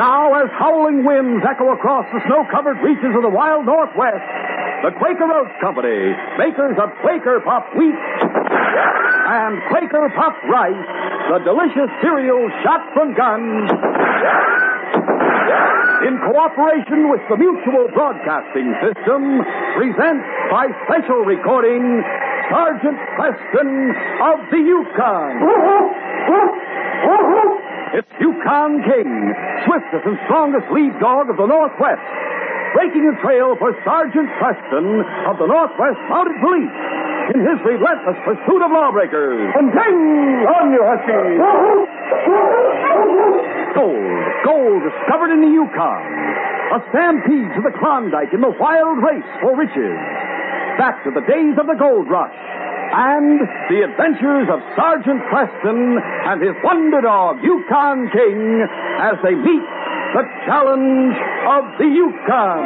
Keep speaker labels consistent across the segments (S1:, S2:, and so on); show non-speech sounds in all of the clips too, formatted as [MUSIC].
S1: Now, as howling winds echo across the snow-covered reaches of the wild Northwest, the Quaker Oats Company, makers of Quaker Puffed Wheat and Quaker Puffed Rice, the delicious cereal shot from guns, in cooperation with the Mutual Broadcasting System, presents by special recording Sergeant Preston of the Yukon. It's Yukon King, swiftest and strongest lead dog of the Northwest, breaking a trail for Sergeant Preston of the Northwest Mounted Police in his relentless pursuit of lawbreakers. And ding! On you, Husky! Gold, gold discovered in the Yukon. A stampede to the Klondike in the wild race for riches. Back to the days of the gold rush and the adventures of Sergeant Preston and his wonder dog, Yukon King, as they meet the challenge of the Yukon.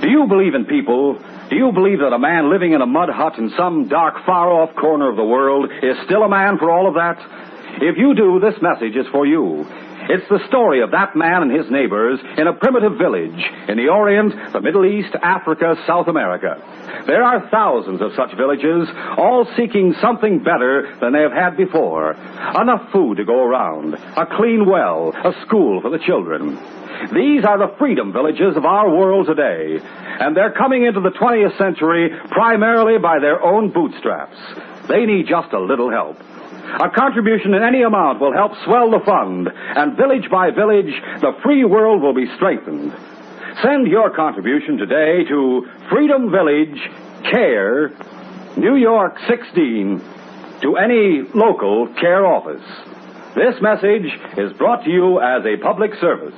S2: Do you believe in people? Do you believe that a man living in a mud hut in some dark, far off corner of the world is still a man for all of that? If you do, this message is for you. It's the story of that man and his neighbors in a primitive village in the Orient, the Middle East, Africa, South America. There are thousands of such villages, all seeking something better than they have had before. Enough food to go around, a clean well, a school for the children. These are the freedom villages of our world today, and they're coming into the 20th century primarily by their own bootstraps. They need just a little help. A contribution in any amount will help swell the fund, and village by village, the free world will be strengthened. Send your contribution today to Freedom Village, Care, New York 16, to any local care office. This message is brought to you as a public service.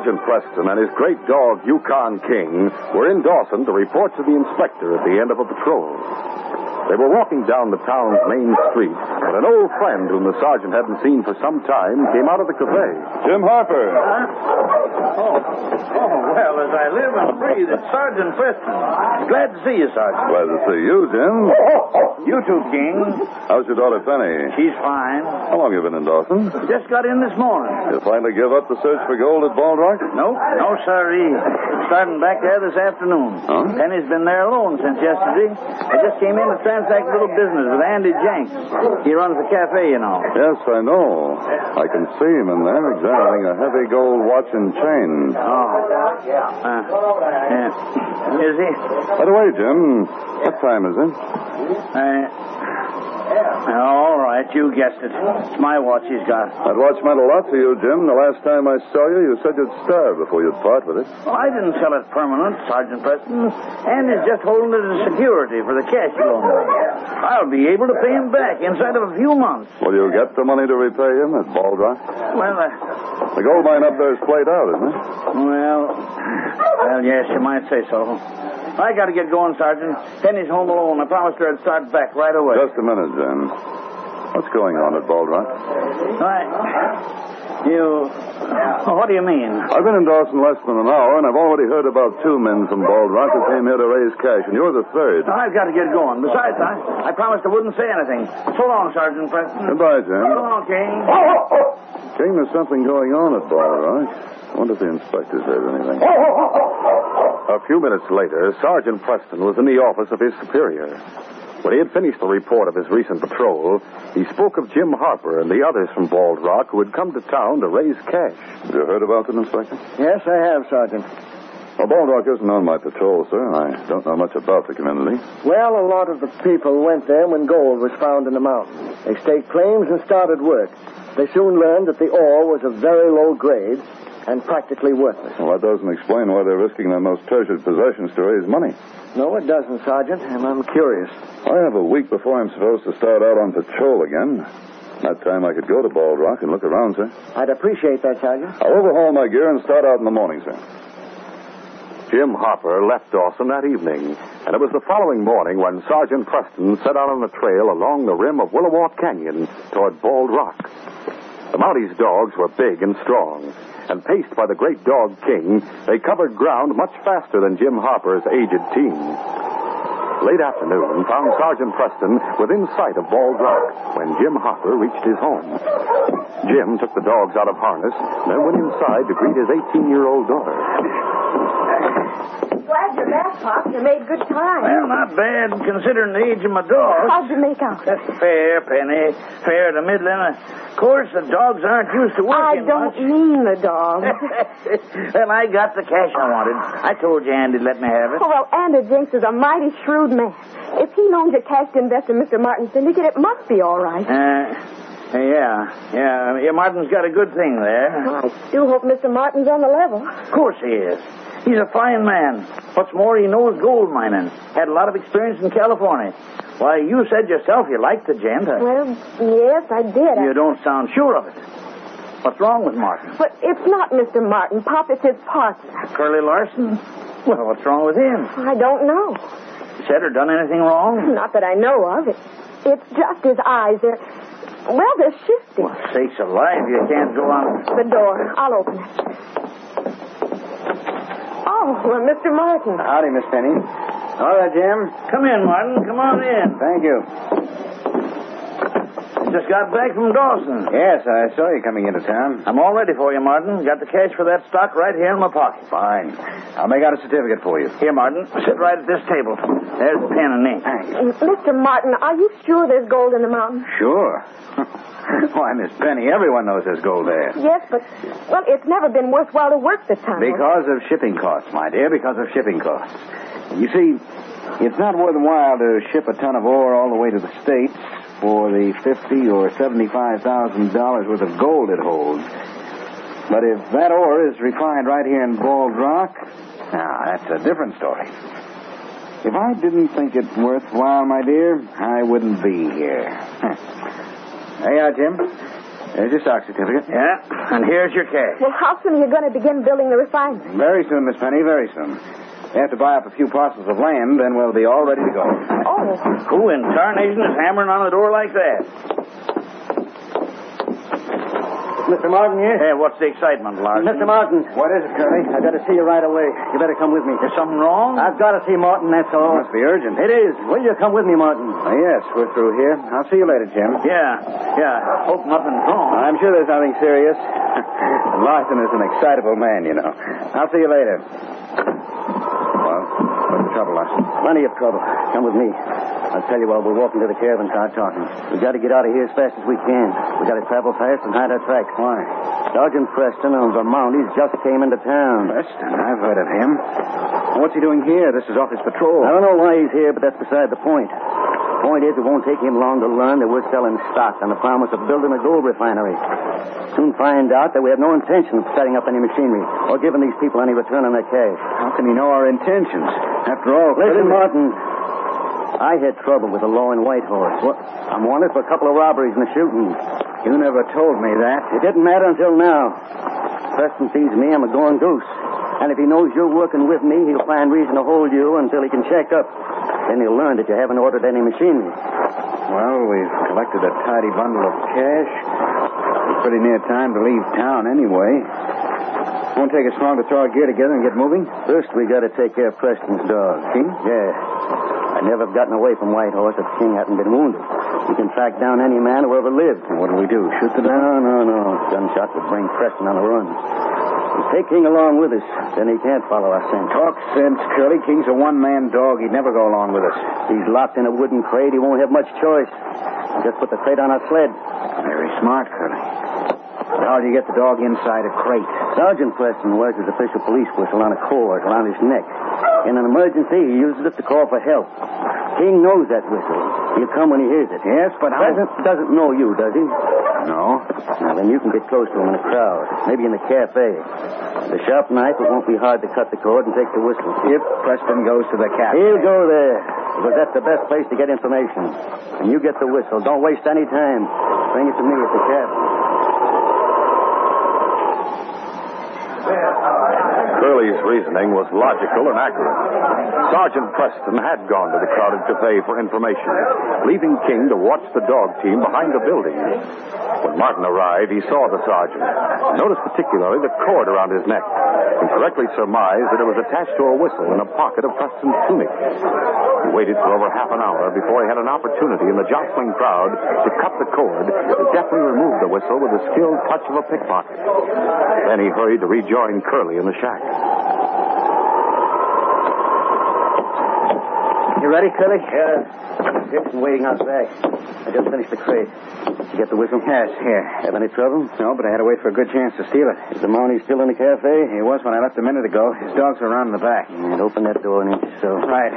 S3: Sergeant Preston and his great dog, Yukon King, were in Dawson to report to the inspector at the end of a patrol. They were walking down the town's main street when an old friend whom the sergeant hadn't seen for some time came out of the cafe.
S4: Jim Harper. Huh?
S5: Oh, oh, well, as I live and breathe, it's Sergeant Preston. Glad to see you, Sergeant.
S4: Glad to see you, Jim.
S5: You too, King.
S4: How's your daughter, Penny?
S5: She's fine.
S4: How long you been in Dawson?
S5: Just got in this morning.
S4: You finally give up the search for gold at Bald Rock?
S5: Nope, no, sirree. Starting back there this afternoon.
S4: Huh?
S5: Penny's been there alone since yesterday. I just came in to transact a little business with Andy Jenks. He runs the cafe, you know.
S4: Yes, I know. I can see him in there examining a heavy gold watch and chain.
S5: Oh. Uh, yeah. Is he?
S4: By the way, Jim, what time is it?
S5: Uh, all right, you guessed it. It's my watch he's got.
S4: That watch meant a lot to you, Jim. The last time I saw you, you said you'd starve before you'd part with it.
S5: Well, I didn't sell it permanent, Sergeant Preston. And Andy's just holding it as security for the cash me. I'll be able to pay him back inside of a few months.
S4: Will you get the money to repay him at Bald Rock?
S5: Well, uh,
S4: The gold mine up there is played out, isn't it?
S5: well, well, yes, you might say so. I got to get going, Sergeant. Penny's home alone. I promised her I'd start back right away.
S4: Just a minute, Jim. What's going on at Bald Rock?
S5: I, you, what do you mean?
S4: I've been in Dawson less than an hour, and I've already heard about two men from Bald Rock who came here to raise cash, and you're the third.
S5: I've got to get going. Besides, I, I promised I wouldn't say anything. So long, Sergeant Preston.
S4: Goodbye,
S5: So
S4: Jim.
S5: long, King.
S4: King, there's something going on at Bald Rock. I wonder if the inspector's heard anything. [LAUGHS]
S3: A few minutes later, Sergeant Preston was in the office of his superior. When he had finished the report of his recent patrol, he spoke of Jim Harper and the others from Bald Rock who had come to town to raise cash.
S4: Have you heard about it, Inspector?
S5: Yes, I have, Sergeant.
S4: Well, Bald Rock isn't on my patrol, sir. I don't know much about the community.
S6: Well, a lot of the people went there when gold was found in the mountains. They staked claims and started work. They soon learned that the ore was of very low grade and practically worthless.
S4: Well, that doesn't explain why they're risking their most treasured possessions to raise money.
S6: No, it doesn't, Sergeant, and I'm curious.
S4: I have a week before I'm supposed to start out on patrol again. That time I could go to Bald Rock and look around, sir.
S6: I'd appreciate that, Sergeant.
S4: I'll overhaul my gear and start out in the morning, sir.
S2: Jim Harper left Dawson that evening, and it was the following morning when Sergeant Preston set out on a trail along the rim of Willowart Canyon toward Bald Rock. The Mounties' dogs were big and strong, and paced by the great dog King, they covered ground much faster than Jim Harper's aged team. Late afternoon found Sergeant Preston within sight of Bald Rock when Jim Harper reached his home. Jim took the dogs out of harness, then went inside to greet his 18-year-old daughter.
S7: Glad you're back, Pop. You made good time.
S5: Well, not bad considering the age of my dogs.
S7: How'd you make out?
S5: That's fair, Penny. Fair to middling. Of course, the dogs aren't used to working I
S7: don't
S5: much.
S7: mean the dogs. [LAUGHS]
S5: well, I got the cash I wanted. I told you Andy'd let me have it.
S7: Oh, well, Andy Jinks is a mighty shrewd man. If he loans a cash to invest in Mr. Martin's syndicate, it must be all right.
S5: Uh, yeah, yeah. Yeah, Martin's got a good thing there.
S7: I do hope Mr. Martin's on the level.
S5: Of course he is. He's a fine man. What's more, he knows gold mining. Had a lot of experience in California. Why, you said yourself you liked the gent. Uh,
S7: Well, yes, I did.
S5: You don't sound sure of it. What's wrong with Martin?
S7: But it's not Mr. Martin, Pop. It's his partner.
S5: Curly Larson? Well, what's wrong with him?
S7: I don't know.
S5: Said or done anything wrong?
S7: Not that I know of. It, it's just his eyes. They're, well, they're shifting.
S5: Well, sakes alive, you can't go on.
S7: The door. I'll open it. Oh, well, Mr. Martin.
S8: Howdy, Miss Penny. All right, Jim.
S5: Come in, Martin. Come on in.
S8: Thank you.
S5: Just got back from Dawson.
S8: Yes, I saw you coming into town.
S5: I'm all ready for you, Martin. Got the cash for that stock right here in my pocket.
S8: Fine. I'll make out a certificate for you.
S5: Here, Martin. Sit right at this table. There's the pen and ink. Thanks.
S7: Mr. Martin, are you sure there's gold in the mountain?
S8: Sure. [LAUGHS] Why, Miss Penny, everyone knows there's gold there.
S7: Yes, but, well, it's never been worthwhile to work this time.
S8: Because of shipping costs, my dear, because of shipping costs. You see, it's not worthwhile to ship a ton of ore all the way to the States for the fifty or seventy-five thousand dollars worth of gold it holds. But if that ore is refined right here in Bald Rock, now that's a different story. If I didn't think it worthwhile, my dear, I wouldn't be here. [LAUGHS] hey, you are, Jim. There's your stock certificate.
S5: Yeah, and here's your cash.
S7: Well, how soon are you going to begin building the refinery?
S8: Very soon, Miss Penny, very soon. We have to buy up a few parcels of land, then we'll be all ready to go.
S7: Oh,
S5: Who in tarnation is hammering on the door like that?
S8: Mr. Martin, yes?
S5: Hey, what's the excitement, Larson?
S8: Mr. Martin. What is it, Curly? I've got to see you right away. You better come with me.
S5: Is something wrong?
S8: I've got to see Martin, that's all. Must be urgent. It is. Will you come with me, Martin? Oh, yes, we're through here. I'll see you later, Jim.
S5: Yeah, yeah. Hope nothing's wrong.
S8: I'm sure there's nothing serious. [LAUGHS] Larson is an excitable man, you know. I'll see you later. Trouble, Larson? Plenty of trouble. Come with me. I'll tell you while we're walking to the caravan car talking. We've got to get out of here as fast as we can. We've got to travel fast and hide our tracks. Why? Sergeant Preston of the Mounties just came into town. Preston? I've heard of him. What's he doing here? This is off his patrol. I don't know why he's here, but that's beside the point. The point is, it won't take him long to learn that we're selling stock on the promise of building a gold refinery. Soon find out that we have no intention of setting up any machinery or giving these people any return on their cash. How can he know our intentions? After all, listen, Martin. I had trouble with the law in Whitehorse. What? I'm wanted for a couple of robberies and a shooting. You never told me that. It didn't matter until now. Preston sees me, I'm a going goose. And if he knows you're working with me, he'll find reason to hold you until he can check up. Then he'll learn that you haven't ordered any machinery. Well, we've collected a tidy bundle of cash. It's pretty near time to leave town anyway. Won't take us long to throw our gear together and get moving. First, we got to take care of Preston's dog. King? Yeah. I never have gotten away from Whitehorse if King hadn't been wounded. We can track down any man who ever lived. what do we do? Shoot the dog? No, no, no. Gunshot would bring Preston on the run. We'll take King along with us. Then he can't follow our scent. Talk sense, Curly. King's a one-man dog. He'd never go along with us. He's locked in a wooden crate. He won't have much choice. Just put the crate on our sled. Very smart, Curly. How'd you get the dog inside a crate? Sergeant Preston wears his official police whistle on a cord around his neck. In an emergency, he uses it to call for help. King knows that whistle. He'll come when he hears it. Yes, but how... Doesn't, doesn't know you, does he? No. Now, then you can get close to him in a crowd. Maybe in the cafe. The sharp knife, it won't be hard to cut the cord and take the whistle. If Preston goes to the cafe. He'll go there. Because that's the best place to get information. And you get the whistle, don't waste any time. Bring it to me at the cabin.
S2: Curly's reasoning was logical and accurate. Sergeant Preston had gone to the crowded cafe for information, leaving King to watch the dog team behind the building. When Martin arrived, he saw the sergeant. Noticed particularly the cord around his neck, and correctly surmised that it was attached to a whistle in a pocket of Preston's tunic. He waited for over half an hour before he had an opportunity in the jostling crowd to cut the cord and deftly remove the whistle with the skilled touch of a pickpocket. Then he hurried to rejoin Curly in the shack.
S8: You ready, Curly? Yeah. Dick's waiting outside. I just finished the crate. You get the whistle? Yes, here. Have any trouble? No, but I had to wait for a good chance to steal it. Is the Mountie still in the cafe? He was when I left a minute ago. His dogs are around in the back. And open that door an inch or so. Right.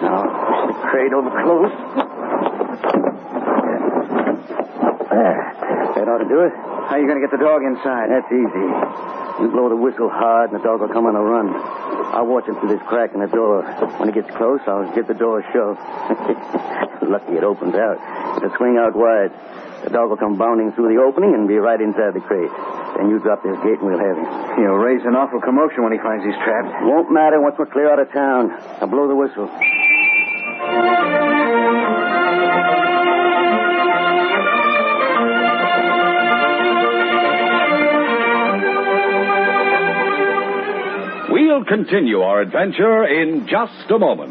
S8: Now, push the crate over close. There. That ought to do it. How are you going to get the dog inside? That's easy. You blow the whistle hard, and the dog will come on a run. I'll watch him through this crack in the door. When he gets close, I'll get the door shut. [LAUGHS] Lucky it opens out. It'll swing out wide. The dog will come bounding through the opening and be right inside the crate. Then you drop this gate and we'll have him. He'll raise an awful commotion when he finds he's trapped. Won't matter once we're clear out of town. I'll blow the whistle.
S9: We'll continue our adventure in just a moment.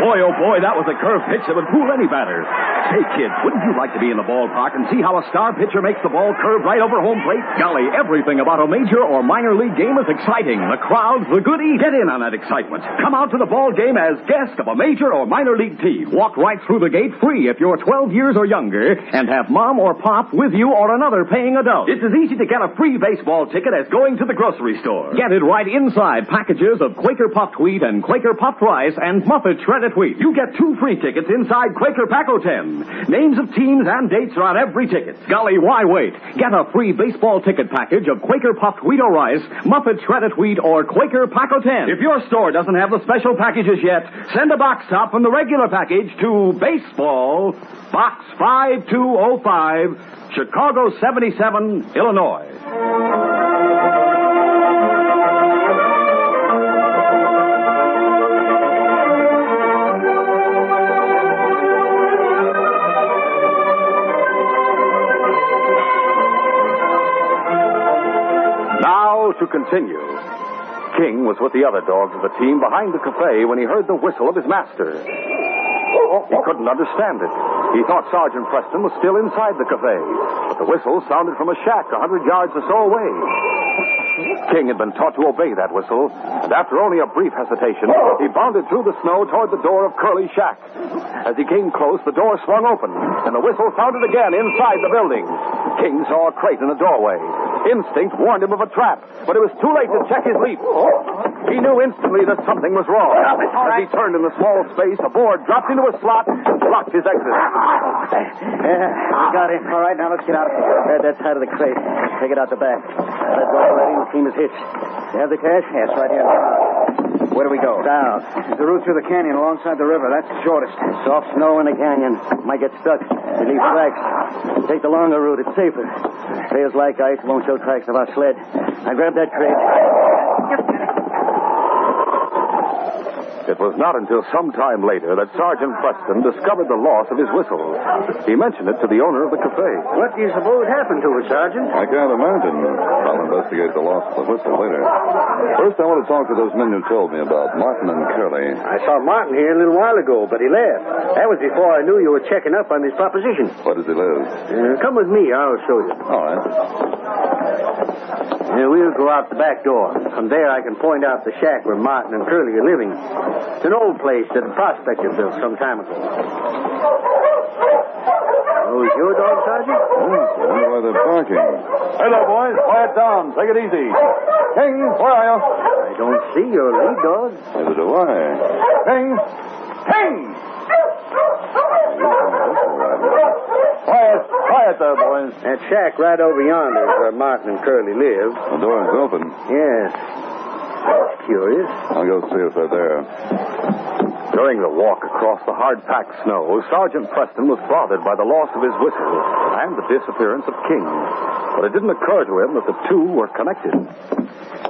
S9: Boy, oh boy, that was a curve pitch that would fool any batter. Say, kids, wouldn't you like to be in the ballpark and see how a star pitcher makes the ball curve right over home plate? Golly, everything about a major or minor league game is exciting. The crowds, the goodies, get in on that excitement. Come out to the ball game as guest of a major or minor league team. Walk right through the gate free if you're 12 years or younger and have mom or pop with you or another paying adult. It's as easy to get a free baseball ticket as going to the grocery store. Get it right inside packages of Quaker puffed wheat and Quaker puffed rice and Muffet shredded wheat. You get two free tickets inside Quaker Pack o' 10. Names of teams and dates are on every ticket. Golly, why wait? Get a free baseball ticket package of Quaker puffed wheat or rice, Muffet shredded wheat, or Quaker Pack o' 10. If your store doesn't have the special packages yet, send a box top from the regular package to Baseball, Box 5205, Chicago 77, Illinois.
S2: Continue. King was with the other dogs of the team behind the cafe when he heard the whistle of his master. He couldn't understand it. He thought Sergeant Preston was still inside the cafe, but the whistle sounded from a shack a hundred yards or so away. King had been taught to obey that whistle, and after only a brief hesitation, he bounded through the snow toward the door of Curly's shack. As he came close, the door swung open, and the whistle sounded again inside the building. King saw a crate in the doorway. Instinct warned him of a trap, but it was too late to check his leap. He knew instantly that something was wrong. As he turned in the small space, a board dropped into a slot and blocked his exit.
S8: Yeah, we got him. All right, now let's get out of here. Grab that side of the crate. Take it out the back. That door ready and the team is hitched. You have the cash? Yes, right here. Where do we go? Down. There's the route through the canyon alongside the river. That's the shortest. Soft snow in the canyon. Might get stuck. We leave tracks. Take the longer route. It's safer. Feels like ice. Won't show tracks of our sled. Now grab that crate.
S2: It was not until some time later that Sergeant Preston discovered the loss of his whistle. He mentioned it to the owner of the cafe.
S5: What do you suppose happened to it, Sergeant?
S4: I can't imagine. I'll investigate the loss of the whistle later. First, I want to talk to those men you told me about, Martin and Curly.
S5: I saw Martin here a little while ago, but he left. That was before I knew you were checking up on this proposition.
S4: Where does he live?
S5: Uh, come with me. I'll show you.
S4: All right.
S5: Uh, we'll go out the back door. From there, I can point out the shack where Martin and Curly are living. It's an old place that a prospector built some time ago. Oh, is your dog, Sergeant?
S4: I wonder why they're barking.
S2: Hello, boys. Quiet down. Take it easy. King, where are you?
S5: I don't see your lead dog.
S4: Neither do I.
S2: King! King! Quiet, quiet there, boys.
S5: That shack right over yonder is where Martin and Curly live.
S4: The door is open.
S5: Yes. That's curious.
S4: I'll go see if they're there.
S2: During the walk across the hard-packed snow, Sergeant Preston was bothered by the loss of his whistle and the disappearance of King. But it didn't occur to him that the two were connected.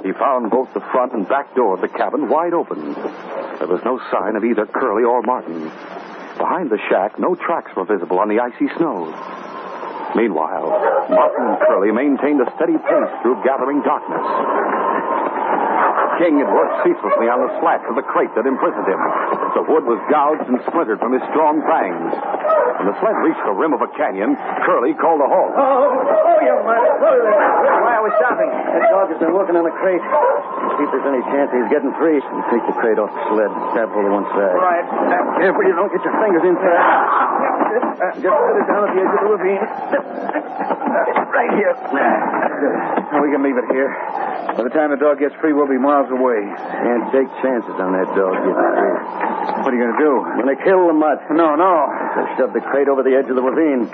S2: He found both the front and back door of the cabin wide open. There was no sign of either Curly or Martin. Behind the shack, no tracks were visible on the icy snow. Meanwhile, Martin and Curly maintained a steady pace through gathering darkness. King had worked ceaselessly on the slats of the crate that imprisoned him. The wood was gouged and splintered from his strong fangs. When the sled reached the rim of a canyon, Curly called a halt.
S8: Oh, oh, young man. Why are we stopping? That dog has been working on the crate. See if there's any chance he's getting free. You take the crate off the sled and stab hold of one side.
S5: Right.
S8: Careful you don't get your fingers inside. Uh, just put it down at the edge of the ravine. [LAUGHS] Right here.
S5: We can leave it here. By the time the dog gets free, we'll be miles away.
S8: Can't take chances on that dog getting free.
S5: What are you going to do?
S8: I'm going to kill the mutt.
S5: No, no.
S8: So shove the crate over the edge of the ravine.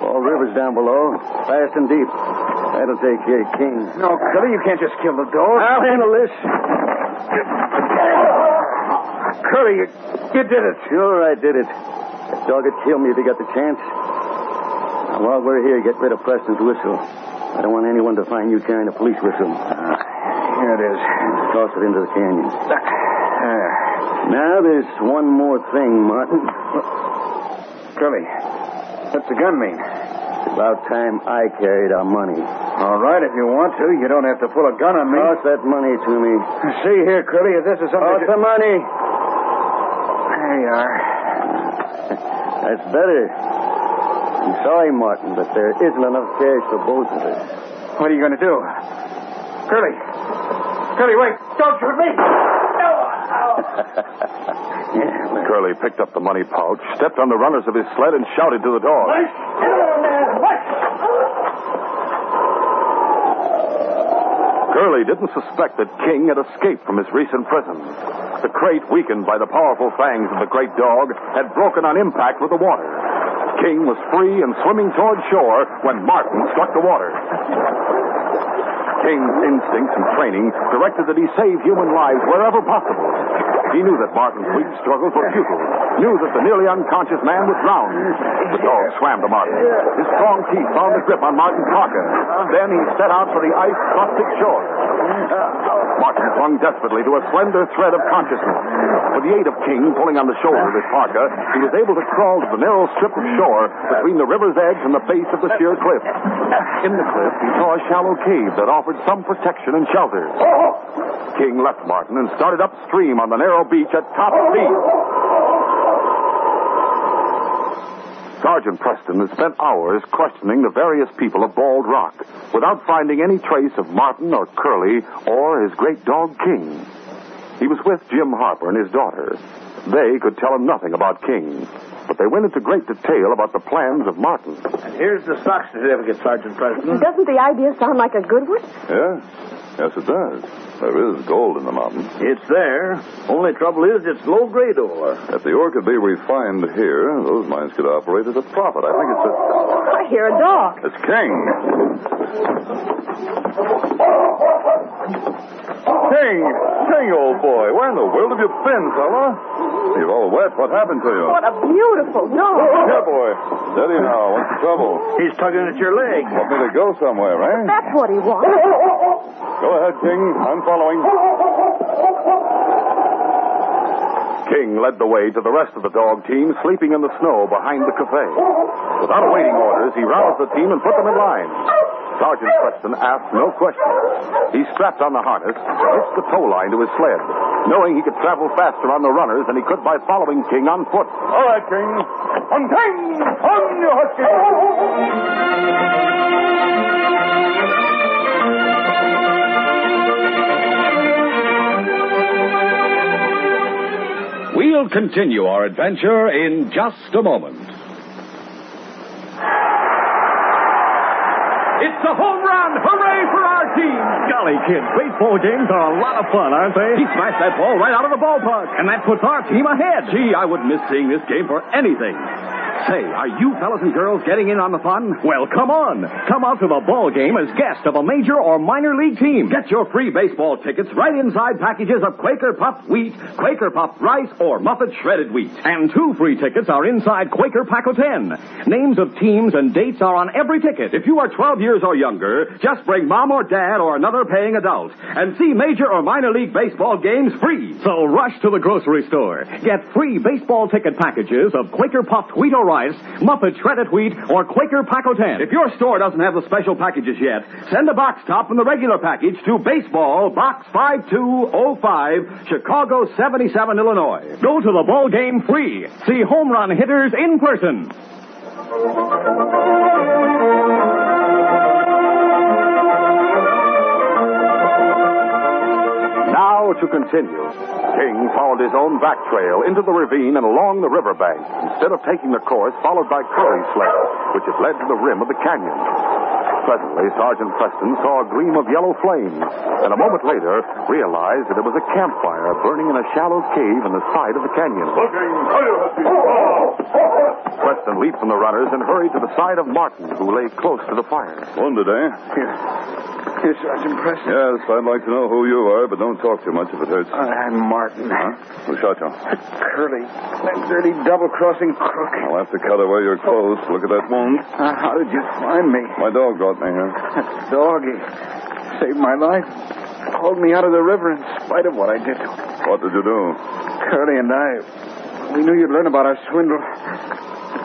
S8: All rivers down below, fast and deep. That'll take care of King.
S5: No, Curly, you can't just kill the dog.
S8: I'll handle this.
S5: Curly, you, you did it.
S8: Sure, I did it. That dog would kill me if he got the chance. Now, while we're here, get rid of Preston's whistle. I don't want anyone to find you carrying a police whistle.
S5: Ah, here it is.
S8: Toss it into the canyon.
S5: There.
S8: Now, there's one more thing, Martin.
S5: Curly, what's the gun mean?
S8: It's about time I carried our money.
S5: All right, if you want to. You don't have to pull a gun on me.
S8: Toss that money to me.
S5: See here, Curly, if this is something...
S8: Toss the money.
S5: There you are.
S8: That's better. I'm sorry, Martin, but there isn't enough cash for both of us.
S5: What are you going to do? Curly. Curly, wait. Don't shoot me. [LAUGHS]
S2: Curly picked up the money pouch, stepped on the runners of his sled, and shouted to the dog. Curly didn't suspect that King had escaped from his recent prison. The crate, weakened by the powerful fangs of the great dog, had broken on impact with the water. King was free and swimming toward shore when Martin struck the water. King's instincts and training directed that he save human lives wherever possible. He knew that Martin's weak struggles were futile, knew that the nearly unconscious man would drown. The dog swam to Martin. His strong teeth found the grip on Martin's parka. Then he set out for the ice-crusted shore. Martin clung desperately to a slender thread of consciousness. With the aid of King pulling on the shoulder of his parka, he was able to crawl to the narrow strip of shore between the river's edge and the base of the sheer cliff. In the cliff, he saw a shallow cave that offered some protection and shelter. King left Martin and started upstream on the narrow beach at top speed. Sergeant Preston had spent hours questioning the various people of Bald Rock without finding any trace of Martin or Curly or his great dog King. He was with Jim Harper and his daughter. They could tell him nothing about King, but they went into great detail about the plans of Martin.
S5: And here's the stock certificate, Sergeant Preston.
S7: Doesn't the idea sound like a good one?
S4: Yes. Yes, it does. There is gold in the mountain.
S5: It's there. Only trouble is it's low-grade ore.
S4: If the ore could be refined here, those mines could operate at a profit. I think it's a...
S7: Oh, I hear a dog.
S4: It's King. King! King, old boy. Where in the world have you been, fella? You're all wet. What happened to you?
S7: What a beautiful dog.
S4: Here, boy. Steady now. What's the trouble?
S5: He's tugging at your leg.
S4: Want me to go somewhere, eh?
S7: That's what he wants.
S4: Go ahead, King. I'm following.
S2: King led the way to the rest of the dog team sleeping in the snow behind the cafe. Without awaiting orders, he roused the team and put them in line. Sergeant Preston asked no questions. He strapped on the harness, hitched the tow line to his sled, knowing he could travel faster on the runners than he could by following King on foot.
S4: All right, King. On King! On your husky!
S9: We'll continue our adventure in just a moment. It's a home run! Hooray for our team!
S1: Golly, kids, baseball games are a lot of fun, aren't they?
S9: He smashed that ball right out of the ballpark.
S1: And that puts our team ahead.
S9: Gee, I wouldn't miss seeing this game for anything.
S10: Say, are you fellas and girls getting in on the fun?
S9: Well, come on. Come out to the ball game as guest of a major or minor league team.
S10: Get your free baseball tickets right inside packages of Quaker puffed wheat, Quaker puffed rice, or Muffet shredded wheat.
S9: And two free tickets are inside Quaker Pack o' Ten. Names of teams and dates are on every ticket.
S10: If you are 12 years or younger, just bring mom or dad or another paying adult and see major or minor league baseball games free.
S9: So rush to the grocery store. Get free baseball ticket packages of Quaker puffed wheat or rice, Muffet shredded wheat, or Quaker Pack o' Ten.
S10: If your store doesn't have the special packages yet, send a box top from the regular package to Baseball Box 5205, Chicago 77, Illinois.
S9: Go to the ball game free. See home run hitters in person.
S2: Now to continue. King followed his own back trail into the ravine and along the riverbank instead of taking the course followed by Curly's sled, which had led to the rim of the canyon. Presently, Sergeant Preston saw a gleam of yellow flame, and a moment later realized that it was a campfire burning in a shallow cave in the side of the canyon. Preston leaped from the runners and hurried to the side of Martin, who lay close to the fire.
S4: Wounded, eh?
S1: Here. Preston.
S4: Yes, I'd like to know who you are, but don't talk too much if it hurts.
S1: I'm Martin.
S4: Huh? Who shot you?
S1: Curly. That dirty double-crossing crook.
S4: I'll have to cut away your clothes. Look at that wound.
S1: Uh, how did you find me?
S4: My dog brought me here.
S1: That doggy saved my life. Hauled me out of the river in spite of what I did to him.
S4: What did you do?
S1: Curly and I, we knew you'd learn about our swindle.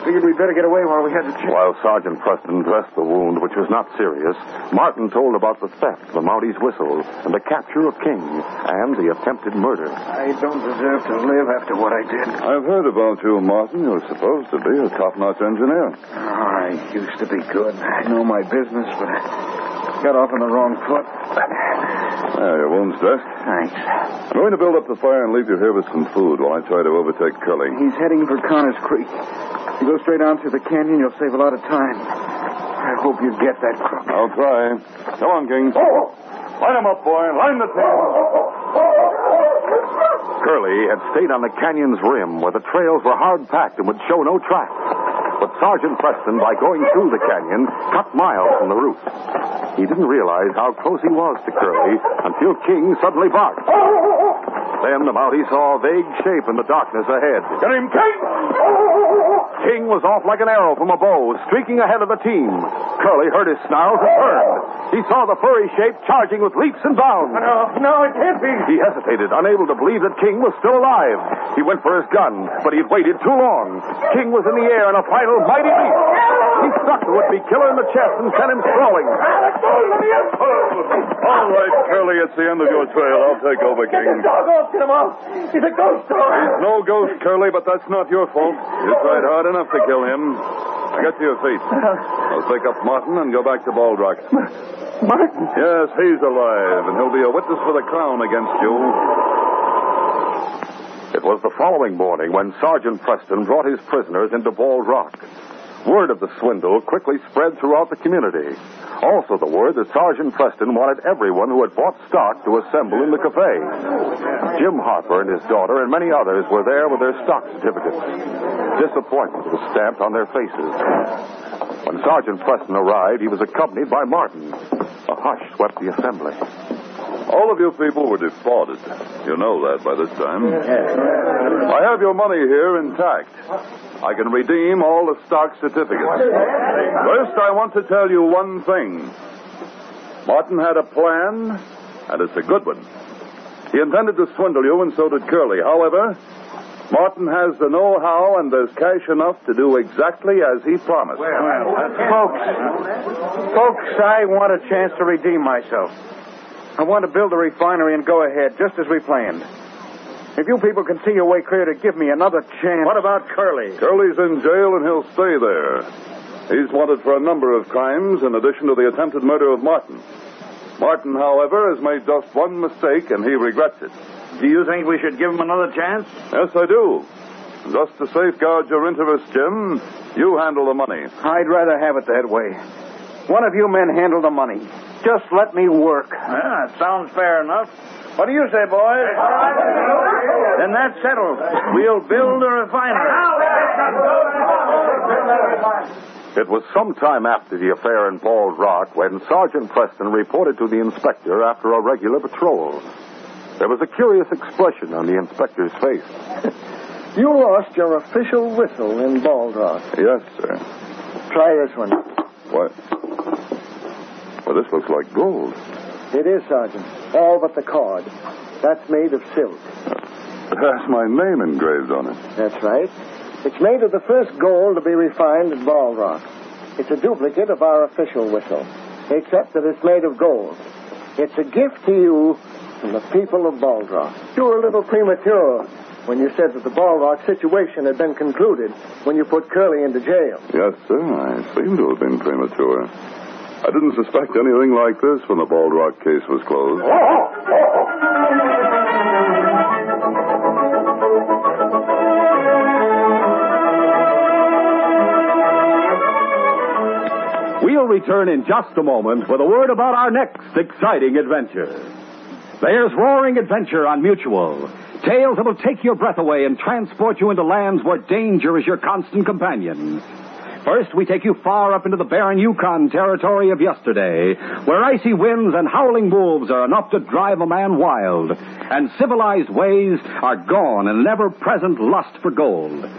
S1: Figured we'd better get away while we had the chance.
S2: While Sergeant Preston dressed the wound, which was not serious, Martin told about the theft the Mounties' whistle and the capture of King and the attempted murder.
S1: I don't deserve to live after what I did.
S4: I've heard about you, Martin. You're supposed to be a top-notch engineer.
S1: Oh, I used to be good. I know my business, but I got off on the wrong foot.
S4: There, your wound's dressed.
S1: Thanks.
S4: I'm going to build up the fire and leave you here with some food while I try to overtake Curly.
S1: He's heading for Connor's Creek. If you go straight on through the canyon, you'll save a lot of time. I hope you get that crook.
S4: I'll try. Come on, King. Oh! Line him up, boy. Line the team.
S2: Curly had stayed on the canyon's rim where the trails were hard packed and would show no tracks. But Sergeant Preston, by going through the canyon, cut miles from the route. He didn't realize how close he was to Curly until King suddenly barked. Oh, oh, oh, then the Mountie saw a vague shape in the darkness ahead.
S4: Get him, King!
S2: King was off like an arrow from a bow, streaking ahead of the team. Curly heard his snarls and turned. He saw the furry shape charging with leaps and bounds.
S1: No, no, it can't be.
S2: He hesitated, unable to believe that King was still alive. He went for his gun, but he had waited too long. King was in the air in a final mighty leap. He struck the would-be killer in the chest and sent him sprawling.
S4: All right, Curly, it's the end of your trail. I'll take over, King.
S1: Get Dog off, get him off. He's a ghost dog.
S4: He's no ghost, Curly, but that's not your fault. You tried hard enough to kill him. Now get to your feet. I'll take up Martin and go back to Bald Rock.
S1: Martin.
S4: Yes, he's alive, and he'll be a witness for the crown against you.
S2: It was the following morning when Sergeant Preston brought his prisoners into Bald Rock. Word of the swindle quickly spread throughout the community. Also, the word that Sergeant Preston wanted everyone who had bought stock to assemble in the cafe. Jim Harper and his daughter and many others were there with their stock certificates. Disappointment was stamped on their faces. When Sergeant Preston arrived, he was accompanied by Martin. A hush swept the assembly.
S4: All of you people were defrauded. You know that by this time. I have your money here intact. I can redeem all the stock certificates. First, I want to tell you one thing. Martin had a plan, and it's a good one. He intended to swindle you, and so did Curly. However, Martin has the know-how, and there's cash enough to do exactly as he promised.
S1: Folks, folks, I want a chance to redeem myself. I want to build a refinery and go ahead, just as we planned. If you people can see your way clear to give me another chance.
S5: What about Curly?
S4: Curly's in jail, and he'll stay there. He's wanted for a number of crimes in addition to the attempted murder of Martin. Martin, however, has made just one mistake, and he regrets it.
S5: Do you think we should give him another chance?
S4: Yes, I do. Just to safeguard your interests, Jim, you handle the money.
S1: I'd rather have it that way. One of you men handle the money. Just let me work.
S5: Ah, that sounds fair enough. What do you say, boys? Then that's settled. We'll build a refinery.
S11: It was some time after the affair in Bald Rock when Sergeant Preston reported to the inspector after a regular patrol. There was a curious expression on the inspector's face. [LAUGHS]
S6: You lost your official whistle in Bald Rock.
S4: Yes, sir.
S6: Try this one.
S4: What? Well, this looks like gold.
S6: It is, Sergeant. All but the cord. That's made of silk.
S4: It has my name engraved on it.
S6: That's right. It's made of the first gold to be refined at Bald Rock. It's a duplicate of our official whistle, except that it's made of gold. It's a gift to you from the people of Bald Rock. You were a little premature when you said that the Bald Rock situation had been concluded when you put Curly into jail.
S4: Yes, sir. I seem to have been premature. I didn't suspect anything like this when the Bald Rock case was closed.
S2: We'll return in just a moment with a word about our next exciting adventure. There's roaring adventure on Mutual. Tales that will take your breath away and transport you into lands where danger is your constant companion. First, we take you far up into the barren Yukon territory of yesterday, where icy winds and howling wolves are enough to drive a man wild, and civilized ways are gone in an ever present lust for gold.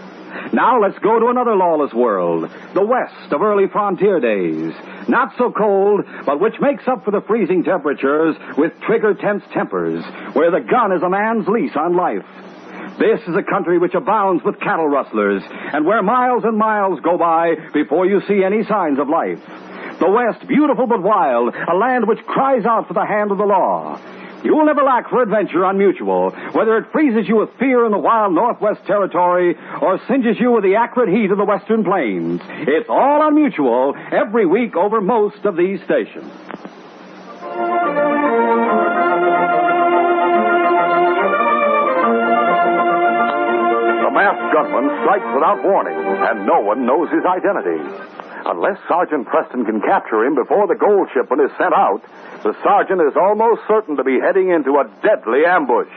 S2: Now let's go to another lawless world, the west of early frontier days. Not so cold, but which makes up for the freezing temperatures with trigger tense tempers, where the gun is a man's lease on life. This is a country which abounds with cattle rustlers, and where miles and miles go by before you see any signs of life. The West, beautiful but wild, a land which cries out for the hand of the law. You will never lack for adventure on Mutual, whether it freezes you with fear in the wild Northwest Territory or singes you with the acrid heat of the Western Plains. It's all on Mutual every week over most of these stations.
S11: Masked gunman strikes without warning, and no one knows his identity. Unless Sergeant Preston can capture him before the gold shipment is sent out, the sergeant is almost certain to be heading into a deadly ambush.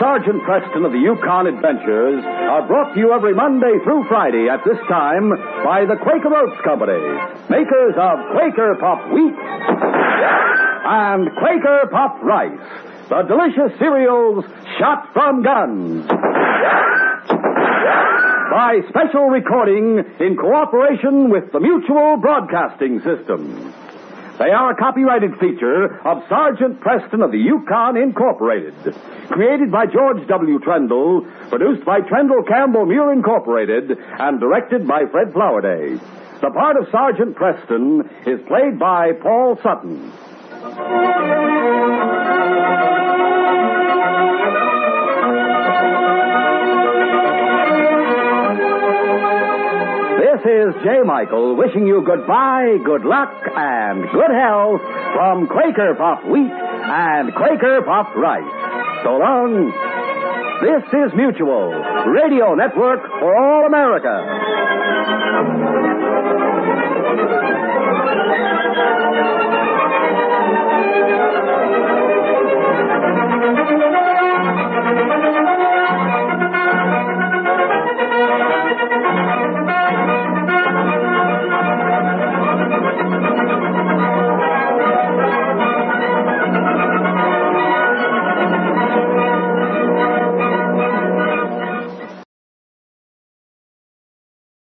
S2: Sergeant Preston of the Yukon Adventures are brought to you every Monday through Friday at this time by the Quaker Oats Company, makers of Quaker Puffed Wheat and Quaker Puffed Rice, the delicious cereals shot from guns. By special recording in cooperation with the Mutual Broadcasting System. They are a copyrighted feature of Sergeant Preston of the Yukon Incorporated. Created by George W. Trendle, produced by Trendle Campbell Muir Incorporated, and directed by Fred Flowerday. The part of Sergeant Preston is played by Paul Sutton. J. Michael wishing you goodbye, good luck, and good health from Quaker Puffed Wheat and Quaker Puffed Rice. So long. This is Mutual, Radio Network for All America.